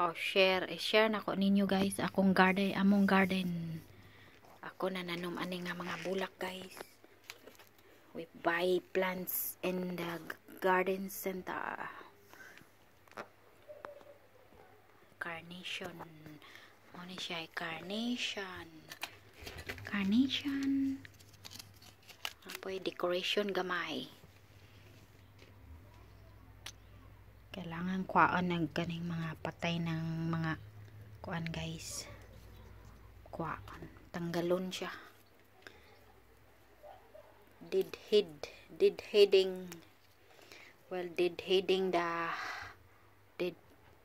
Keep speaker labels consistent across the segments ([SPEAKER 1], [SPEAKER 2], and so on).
[SPEAKER 1] oh, share, eh, share na ko ninyo guys, akong garden, among garden. Ako na nanom ani nga mga bulak guys. We buy plants in the garden center. Carnation. Ano siya? Carnation. Carnation. Apoy decoration gamay. Kailangan kuhaan ng kaning mga patay ng mga kuan guys. Kuhaan. Tanggalon siya. Did head. Did heading. Well, did heading the did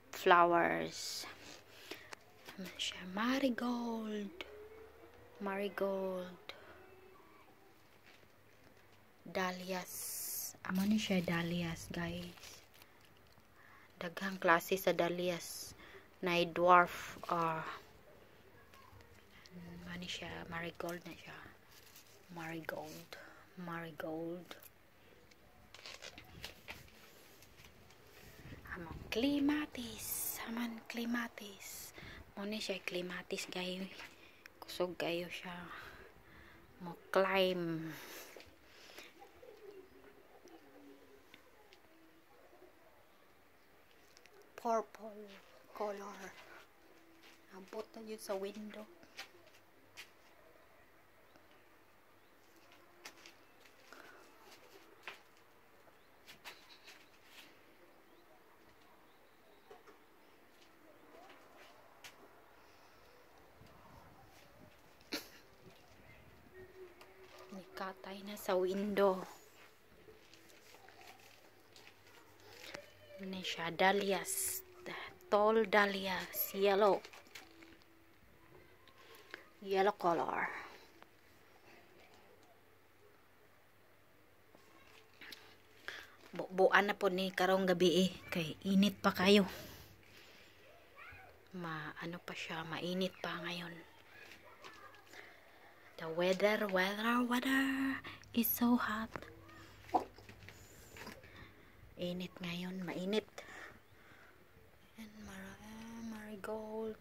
[SPEAKER 1] flowers. Ano? Marigold. Marigold. Dahlias. Amo ni siya dahlias, guys daghang klase sa dahlias. Na dwarf or uh, mani siya? Marigold na siya. Marigold. Marigold. Among klimatis aman klimatis muna siya klimatis gayo kusog gayo siya. Mo climb purple color. Nabot na yun sa window. Nikatay na sa window. Siya, dahlias. Tall dahlias, yellow. Yellow color. Buan na po ni karong gabi eh. Kay init pa kayo. Ma, ano pa siya, mainit pa ngayon. The weather, weather, weather is so hot. Init ngayon, mainit. And mar uh, marigold.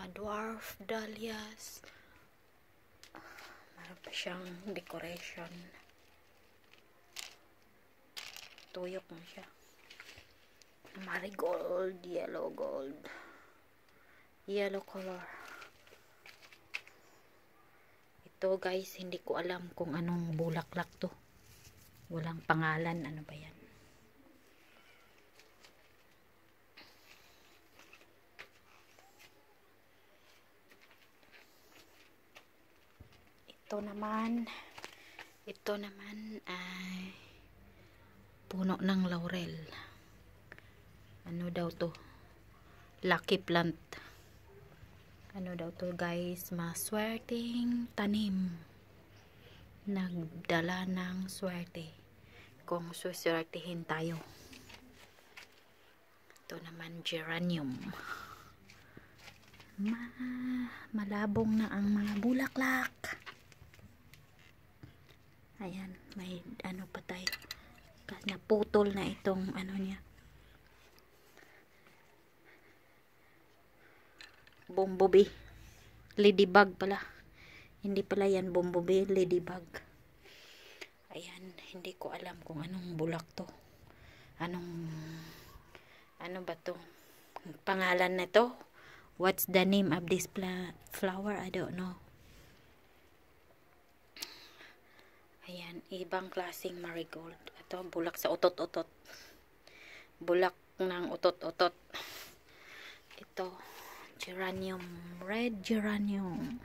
[SPEAKER 1] Tsaka dwarf dahlias. Meron pa siyang decoration. Tuyok mo siya. Marigold, yellow gold. Yellow color. Ito guys, hindi ko alam kung anong bulaklak to. Walang pangalan. Ano ba yan? Ito naman, ito naman ay puno ng laurel. Ano daw to? Lucky plant. Ano daw to guys? Maswerteng tanim. Nagdala ng swerte kung suswertihin tayo. Ito naman geranium. Ma malabong na ang mga bulaklak. Ayan, may ano pa tayo. Naputol na itong ano niya. Bumblebee. Ladybug pala. Hindi pala yan bumblebee, ladybug. Ayan, hindi ko alam kung anong bulak to. Anong, ano ba to? Pangalan na to? What's the name of this flower? I don't know. Ayan, ibang klaseng marigold. Ito, bulak sa utot-utot. Bulak ng utot-utot. Ito, geranium. Red geranium.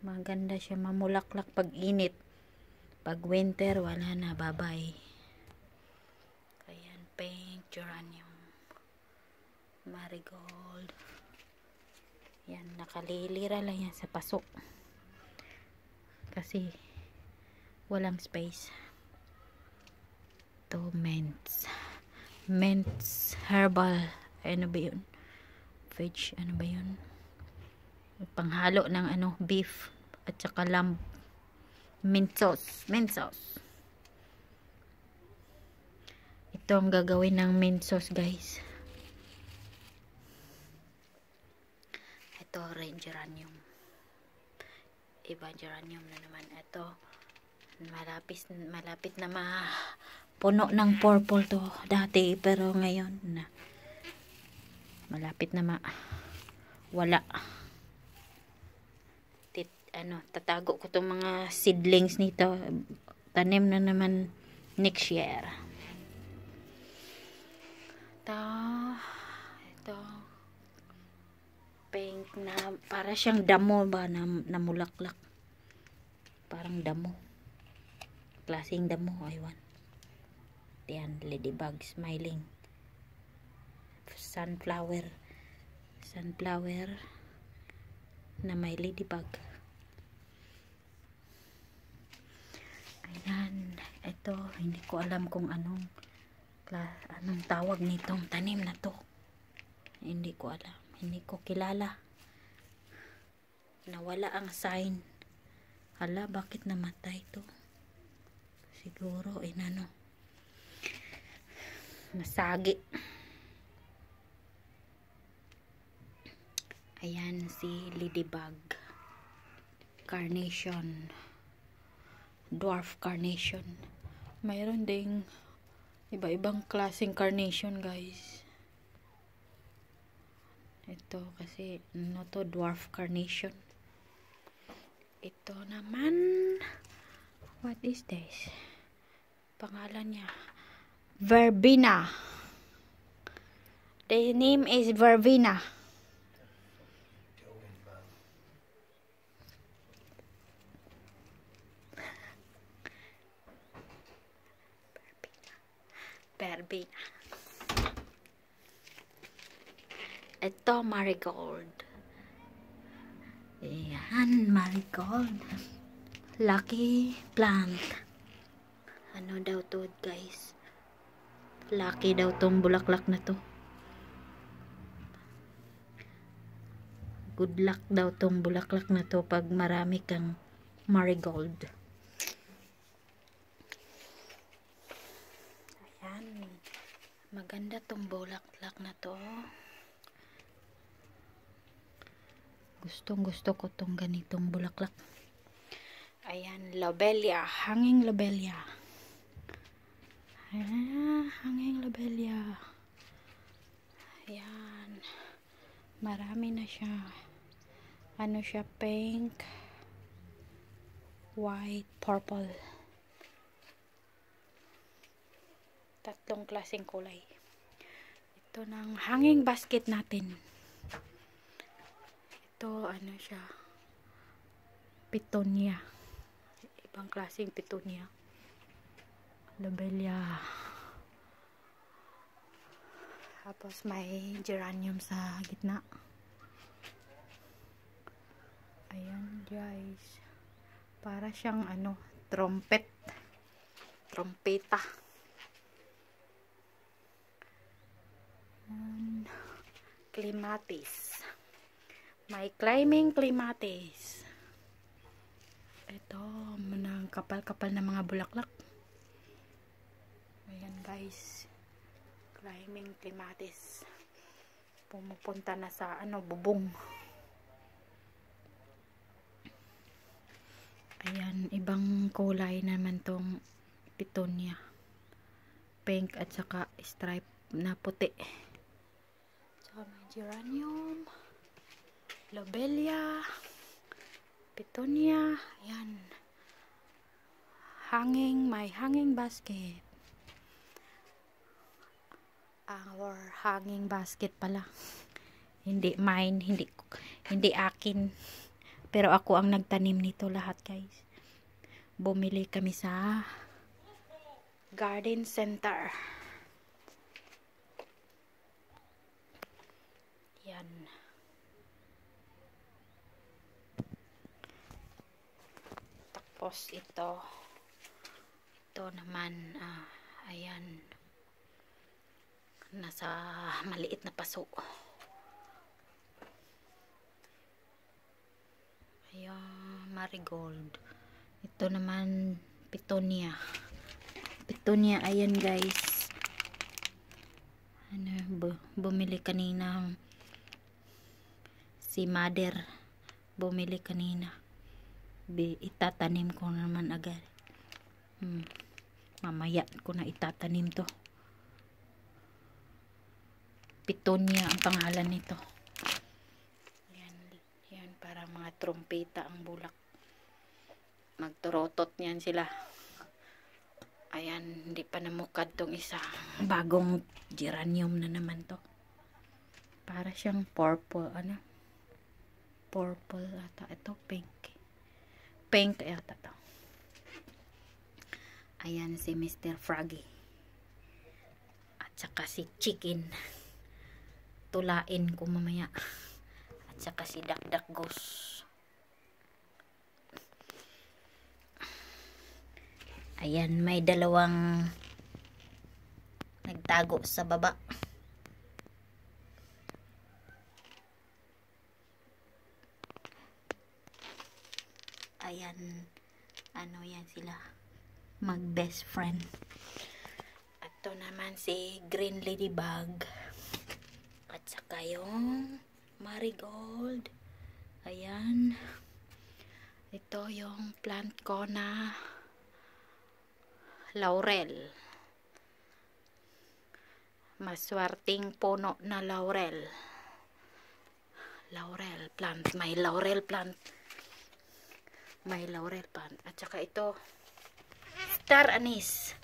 [SPEAKER 1] maganda siya mamulaklak pag init pag winter wala na babay ayan pink geranium marigold yan nakalilira lang yan sa pasok kasi walang space to mints mints herbal ano ba yun veg ano ba yun panghalo ng ano beef at saka lamb mint sauce. Mint sauce. Ito ang gagawin ng mint sauce, guys. Ito, red geranium. Iba geranium na naman. Ito, malapit, malapit na ma puno ng purple to dati. Pero ngayon, na malapit na ma wala. Tit, ano, tatago ko tong mga seedlings nito. Tanim na naman next year. Ito, ito, pink na, para siyang damo ba, na, namulaklak. Parang damo. Klaseng damo, aywan. Yan, ladybug smiling. Sunflower. Sunflower na may ladybug. Ayan, ito, hindi ko alam kung anong anong tawag nitong tanim na to. Hindi ko alam. Hindi ko kilala. Nawala ang sign. Hala, bakit namatay to? Siguro, inano. Nasagi. Ayan si ladybug. Carnation. Dwarf carnation. Mayroon ding iba-ibang klaseng carnation, guys. Ito kasi ano to dwarf carnation. Ito naman what is this? Pangalan niya Verbena. The name is Verbena. Verbena. Ito, marigold. Ayan, marigold. Lucky plant. Ano daw to, guys? Lucky daw tong bulaklak na to. Good luck daw tong bulaklak na to pag marami kang marigold. Ayan. Maganda tong bulaklak na to. Gustong gusto ko tong ganitong bulaklak. Ayan, lobelia. Hanging lobelia. Ayan, hanging lobelia. Ayan. Marami na siya. Ano siya, pink, white, purple. Tatlong klaseng kulay. Ito ng hanging basket natin ito ano siya? Pitonia ibang klaseng pitonia lobelia tapos may geranium sa gitna. Ayan guys. Para siyang ano trumpet. Trompeta ayan. Clematis may climbing clematis. Ito, manang kapal-kapal na mga bulaklak. Ayan guys. Climbing clematis. Pumupunta na sa ano, bubong. Ayan, ibang kulay naman tong pitonia. Pink at saka stripe na puti. Saka may geranium lobelia, petunia, yan. Hanging, may hanging basket. Our hanging basket pala. Hindi mine, hindi hindi akin. Pero ako ang nagtanim nito lahat, guys. Bumili kami sa garden center. Yan. Tapos ito, ito naman, ah, ayan, nasa maliit na paso. Ayan, marigold. Ito naman, pitonia. Pitonia, ayan guys. Ano, bu bumili kanina si mother. Bumili kanina. Itatanim ko naman agad. Hmm. Mamaya ko na itatanim to. Pitonia ang pangalan nito. Yan, yan para mga trumpeta ang bulak. Magturotot niyan sila. Ayan, hindi pa namukad tong isa. Bagong geranium na naman to. Para siyang purple, ano? Purple ata. Ito, pink. Pink yata to. Ayan si Mr. Froggy. At saka si Chicken. Tulain ko mamaya. At saka si Duck Duck Goose. Ayan, may dalawang nagtago sa baba. Ayan, ano yan sila mag best friend. At to naman si Green Ladybug. At saka yung marigold. Ayan. Ito yung plant ko na laurel. Maswerteng puno na laurel. Laurel plant. May laurel plant. May laurel plant. At saka ito, star anise.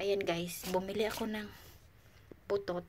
[SPEAKER 1] Ayan guys, bumili ako ng buto.